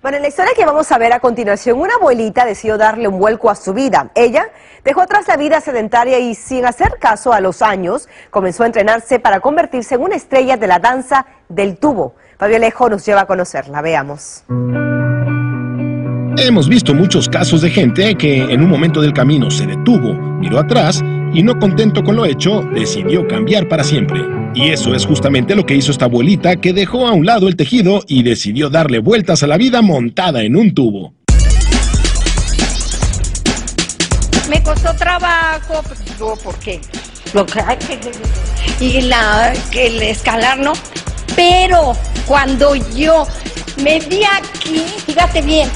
Bueno, en la historia que vamos a ver a continuación, una abuelita decidió darle un vuelco a su vida. Ella dejó atrás la vida sedentaria y sin hacer caso a los años, comenzó a entrenarse para convertirse en una estrella de la danza del tubo. Fabio Alejo nos lleva a conocerla. Veamos. Hemos visto muchos casos de gente que en un momento del camino se detuvo, miró atrás y no contento con lo hecho, decidió cambiar para siempre. Y eso es justamente lo que hizo esta abuelita que dejó a un lado el tejido y decidió darle vueltas a la vida montada en un tubo. Me costó trabajo, digo, ¿por qué? Lo que. Y la, el escalar, ¿no? Pero cuando yo me vi aquí, fíjate bien,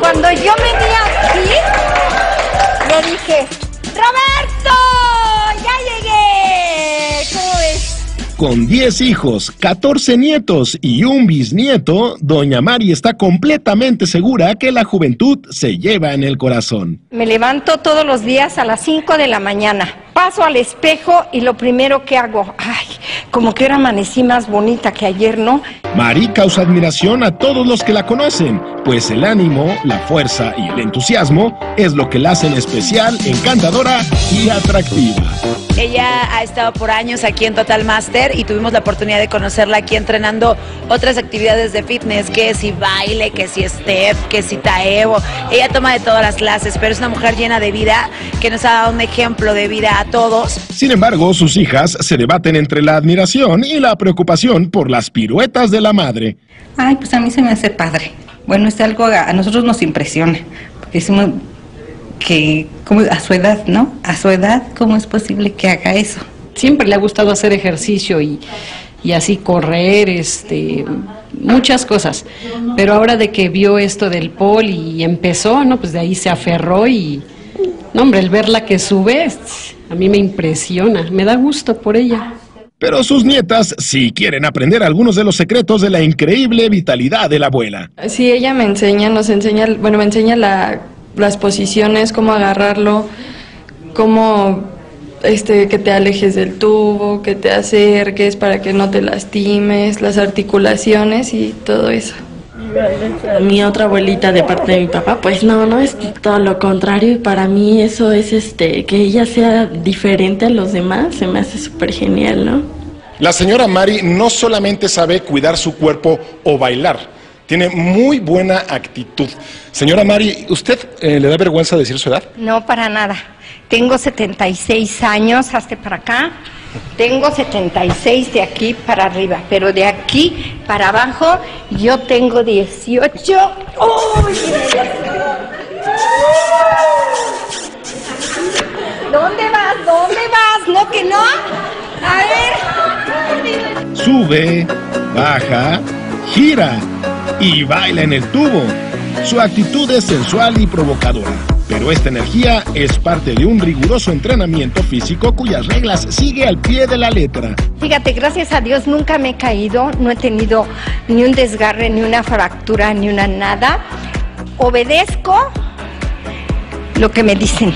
cuando yo me vi aquí, le dije, Roberto, Con 10 hijos, 14 nietos y un bisnieto, doña Mari está completamente segura que la juventud se lleva en el corazón. Me levanto todos los días a las 5 de la mañana. Paso al espejo y lo primero que hago, ay, como que ahora amanecí más bonita que ayer, ¿no? Mari causa admiración a todos los que la conocen, pues el ánimo, la fuerza y el entusiasmo es lo que la hacen especial, encantadora y atractiva. Ella ha estado por años aquí en Total Master y tuvimos la oportunidad de conocerla aquí entrenando otras actividades de fitness, que si baile, que si step, que si taebo. Ella toma de todas las clases, pero es una mujer llena de vida que nos ha dado un ejemplo de vida a todos. Sin embargo, sus hijas se debaten entre la admiración y la preocupación por las piruetas de la madre. Ay, pues a mí se me hace padre. Bueno, es algo a nosotros nos impresiona. Porque decimos que como a su edad, ¿no? A su edad, ¿cómo es posible que haga eso? Siempre le ha gustado hacer ejercicio y, y así correr, este, muchas cosas. Pero ahora de que vio esto del pol y empezó, ¿no? Pues de ahí se aferró y, no, hombre, el verla que sube, a mí me impresiona, me da gusto por ella. Pero sus nietas sí quieren aprender algunos de los secretos de la increíble vitalidad de la abuela. Sí, ella me enseña, nos enseña, bueno, me enseña la, las posiciones, cómo agarrarlo, cómo este, que te alejes del tubo, que te acerques para que no te lastimes, las articulaciones y todo eso. Mi otra abuelita de parte de mi papá, pues no, no es todo lo contrario y para mí eso es este que ella sea diferente a los demás, se me hace súper genial, ¿no? La señora Mari no solamente sabe cuidar su cuerpo o bailar, tiene muy buena actitud. Señora Mari, ¿usted eh, le da vergüenza decir su edad? No, para nada. Tengo 76 años, hasta para acá. Tengo 76 de aquí para arriba, pero de aquí para abajo yo tengo 18. ¡Uy! ¿Dónde vas? ¿Dónde vas? ¿No que no? A ver. Sube, baja, gira y baila en el tubo. Su actitud es sensual y provocadora, pero esta energía es parte de un riguroso entrenamiento físico cuyas reglas sigue al pie de la letra. Fíjate, gracias a Dios nunca me he caído, no he tenido ni un desgarre, ni una fractura, ni una nada. Obedezco lo que me dicen.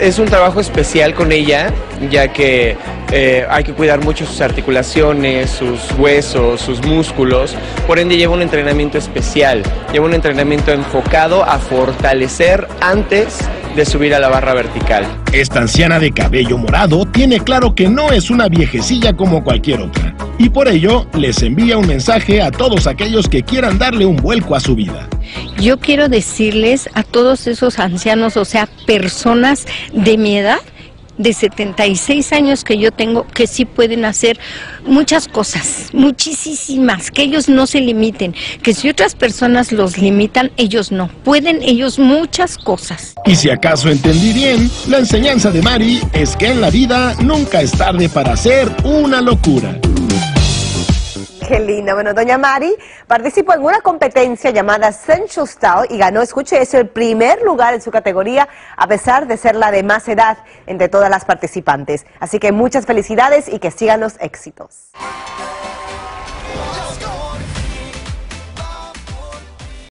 Es un trabajo especial con ella, ya que eh, hay que cuidar mucho sus articulaciones, sus huesos, sus músculos. Por ende lleva un entrenamiento especial, lleva un entrenamiento enfocado a fortalecer antes de subir a la barra vertical. Esta anciana de cabello morado tiene claro que no es una viejecilla como cualquier otra, y por ello les envía un mensaje a todos aquellos que quieran darle un vuelco a su vida. Yo quiero decirles a todos esos ancianos, o sea, personas de mi edad, de 76 años que yo tengo, que sí pueden hacer muchas cosas, muchísimas, que ellos no se limiten, que si otras personas los limitan, ellos no, pueden ellos muchas cosas. Y si acaso entendí bien, la enseñanza de Mari es que en la vida nunca es tarde para hacer una locura. Qué linda. Bueno, doña Mari participó en una competencia llamada Sensual Style y ganó, escuche eso, el primer lugar en su categoría, a pesar de ser la de más edad entre todas las participantes. Así que muchas felicidades y que sigan los éxitos.